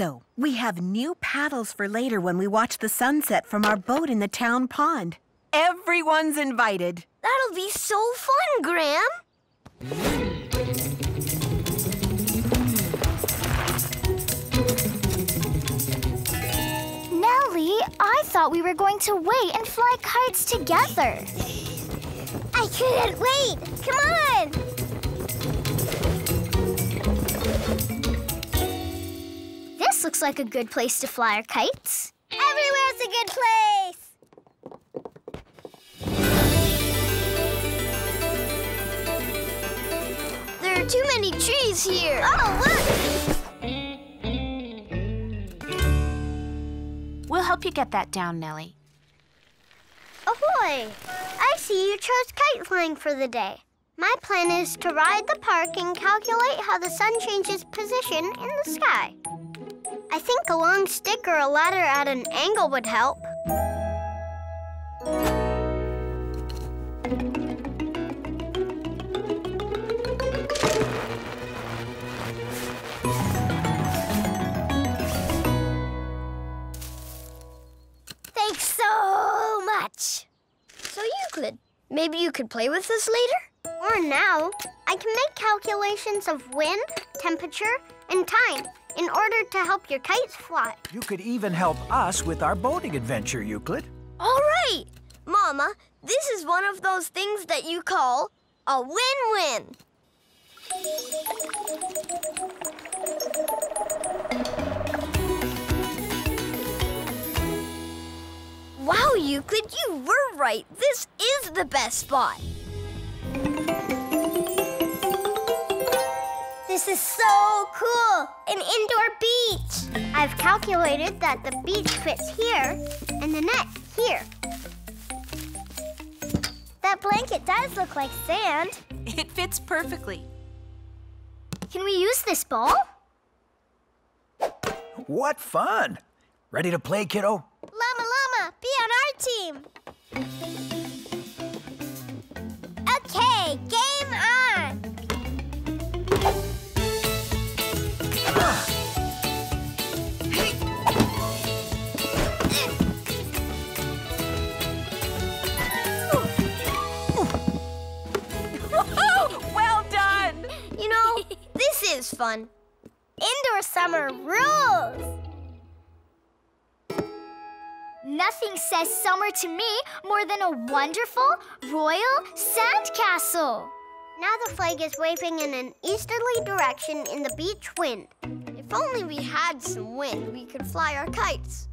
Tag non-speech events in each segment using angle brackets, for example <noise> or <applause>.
Also, we have new paddles for later when we watch the sunset from our boat in the town pond. Everyone's invited. That'll be so fun. Nelly, I thought we were going to wait and fly kites together. I couldn't wait. Come on. This looks like a good place to fly our kites. Everywhere's a good place. There are too many trees here. Oh, look! We'll help you get that down, Nelly. Ahoy! I see you chose kite flying for the day. My plan is to ride the park and calculate how the sun changes position in the sky. I think a long stick or a ladder at an angle would help. Thanks so much. So Euclid, maybe you could play with us later? Or now. I can make calculations of wind, temperature, and time in order to help your kites fly. You could even help us with our boating adventure, Euclid. All right! Mama, this is one of those things that you call a win-win. Wow, Euclid, you were right. This is the best spot. This is so cool! An indoor beach! I've calculated that the beach fits here and the net here. That blanket does look like sand. It fits perfectly. Can we use this ball? What fun! Ready to play, kiddo? Llama Llama, be on our team. Okay, game fun. Indoor summer rules. Nothing says summer to me more than a wonderful royal sandcastle. Now the flag is waving in an easterly direction in the beach wind. If only we had some wind, we could fly our kites.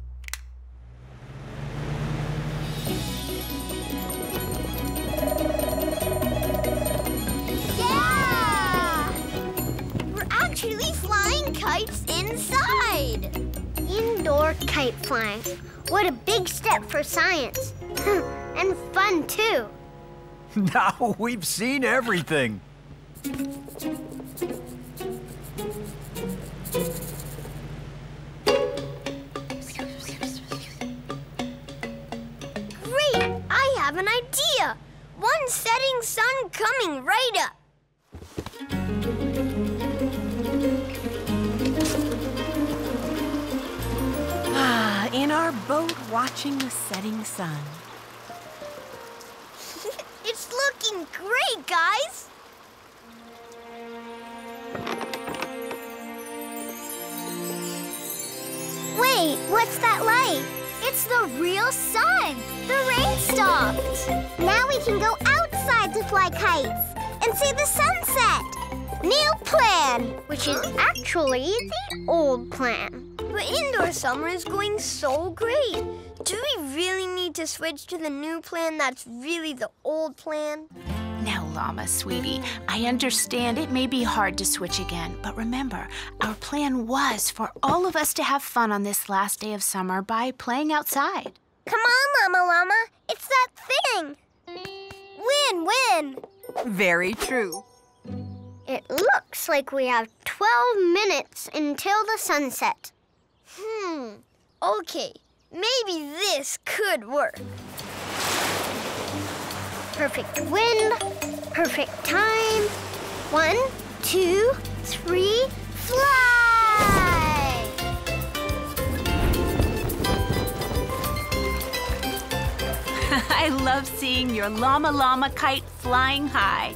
We're actually flying kites inside. Indoor kite flying. What a big step for science. Hmm, and fun, too. <laughs> Now we've seen everything. Great! I have an idea. One setting sun coming right up. Our boat watching the setting sun. <laughs> It's looking great, guys. Wait, what's that light? It's the real sun. The rain stopped. Now we can go outside to fly kites and see the sunset. New plan, which is actually the old plan. But indoor summer is going so great. Do we really need to switch to the new plan that's really the old plan? Now, Llama, sweetie, I understand it may be hard to switch again, but remember, our plan was for all of us to have fun on this last day of summer by playing outside. Come on, Llama Llama. It's that thing. Win, win. Very true. It looks like we have 12 minutes until the sunset. Hmm, okay. Maybe this could work. Perfect wind, perfect time. One, two, three, fly! <laughs> I love seeing your llama llama kite flying high.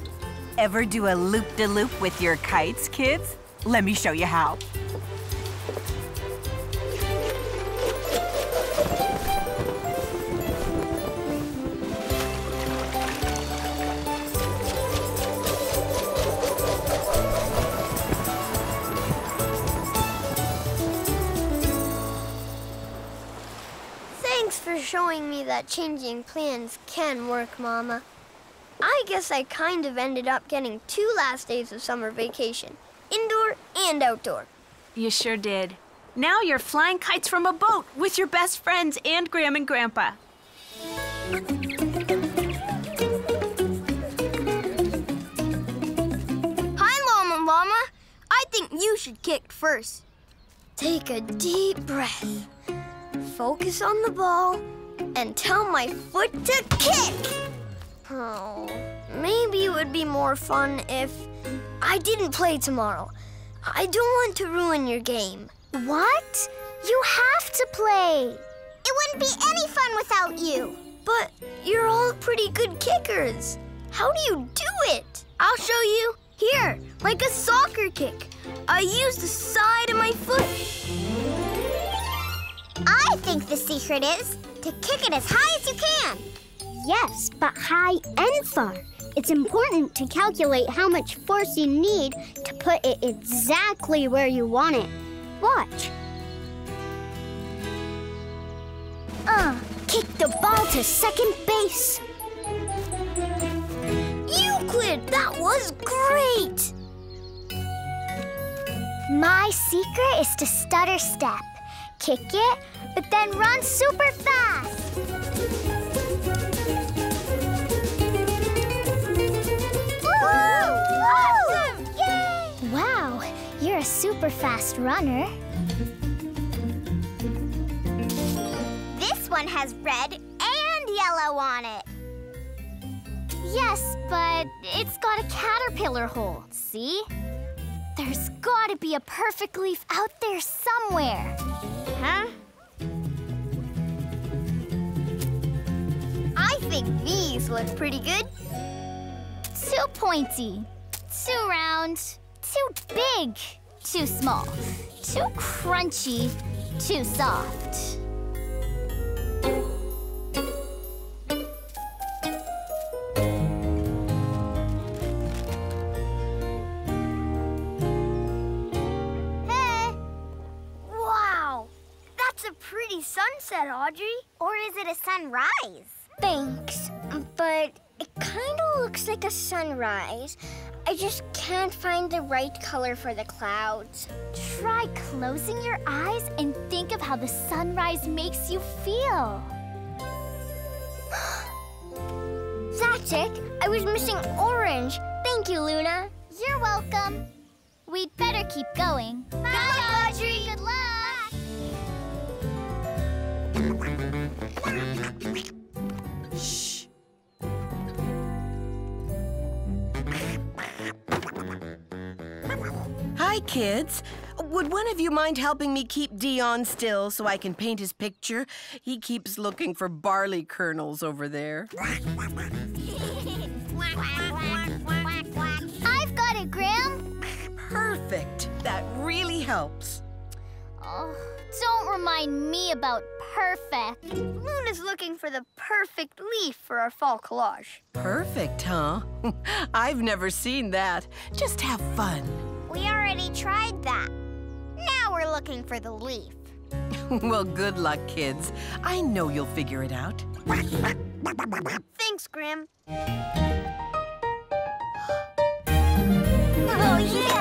Ever do a loop-de-loop -loop with your kites, kids? Let me show you how. Thanks for showing me that changing plans can work, Mama. I guess I kind of ended up getting two last days of summer vacation, indoor and outdoor. You sure did. Now you're flying kites from a boat with your best friends and Gram and Grandpa. Hi, Llama Llama. I think you should kick first. Take a deep breath. Focus on the ball and tell my foot to kick. Oh, maybe it would be more fun if I didn't play tomorrow. I don't want to ruin your game. What? You have to play. It wouldn't be any fun without you. But you're all pretty good kickers. How do you do it? I'll show you. Here, like a soccer kick. I use the side of my foot. I think the secret is to kick it as high as you can. Yes, but high and far. It's important to calculate how much force you need to put it exactly where you want it. Watch. Uh, kick the ball to second base. Euclid, that was great! My secret is to stutter step. Kick it, but then run super fast. Super fast runner. This one has red and yellow on it. Yes, but it's got a caterpillar hole, see? There's gotta be a perfect leaf out there somewhere. Huh? I think these look pretty good. Too pointy, too round, too big, too small, too crunchy, too soft. Hey! Wow! That's a pretty sunset, Audrey. Or is it a sunrise? Thanks, but it kind of looks like a sunrise. I just can't find the right color for the clouds. Try closing your eyes and think of how the sunrise makes you feel. <gasps> That's it. I was missing orange. Thank you, Luna. You're welcome. We'd better keep going. Bye, Audrey. Good luck. Kids. Would one of you mind helping me keep Dion still so I can paint his picture? He keeps looking for barley kernels over there. I've got it, Gram. Perfect. That really helps. Oh, don't remind me about perfect. Luna's looking for the perfect leaf for our fall collage. Perfect, huh? <laughs> I've never seen that. Just have fun. We already tried that. Now we're looking for the leaf. <laughs> well, good luck, kids. I know you'll figure it out. Thanks, Grim. <gasps> Oh, yeah!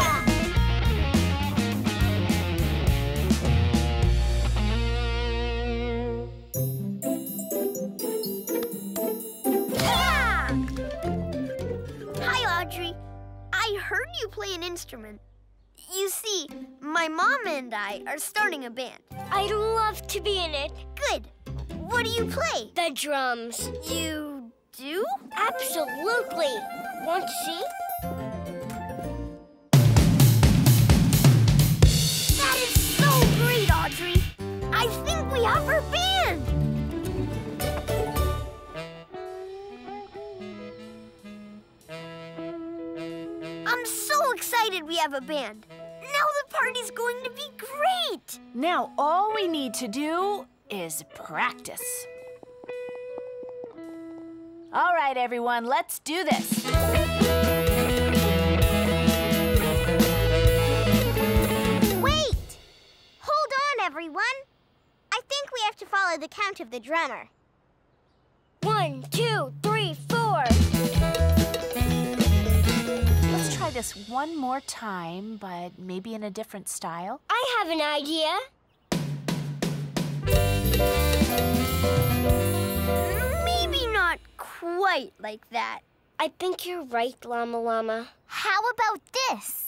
Instrument. You see, my mom and I are starting a band. I'd love to be in it. Good. What do you play? The drums. You do? Absolutely. Want to see? That is so great, Audrey. I think we have our band. Have a band. Now the party's going to be great! Now all we need to do is practice. All right, everyone, let's do this. Wait! Hold on, everyone. I think we have to follow the count of the drummer. One, two, this one more time, but maybe in a different style. I have an idea. Maybe not quite like that. I think you're right, Llama Llama. How about this?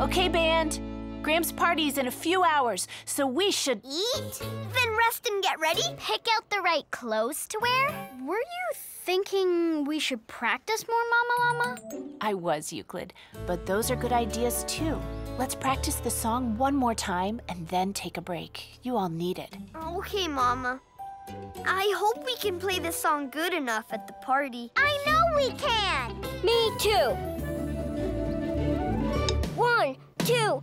Okay, band. Gramps' party's in a few hours, so we should. Eat? Then rest and get ready? Pick out the right clothes to wear? Were you thinking we should practice more, Mama Llama? I was, Euclid, but those are good ideas too. Let's practice the song one more time and then take a break. You all need it. Okay, Mama. I hope we can play this song good enough at the party. I know we can. Me too. One, two,